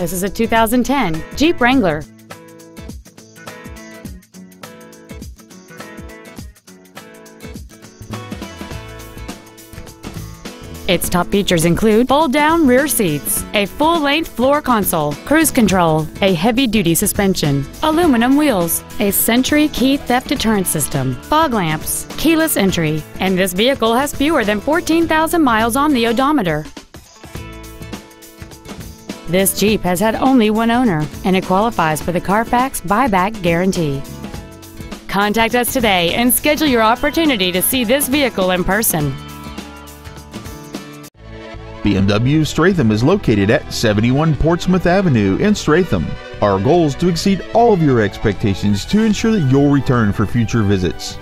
This is a 2010 Jeep Wrangler. Its top features include fold-down rear seats, a full-length floor console, cruise control, a heavy-duty suspension, aluminum wheels, a Sentry key theft deterrent system, fog lamps, keyless entry, and this vehicle has fewer than 14,000 miles on the odometer. This Jeep has had only one owner, and it qualifies for the Carfax buyback guarantee. Contact us today and schedule your opportunity to see this vehicle in person. BMW Stratham is located at 71 Portsmouth Avenue in Stratham. Our goal is to exceed all of your expectations to ensure that you'll return for future visits.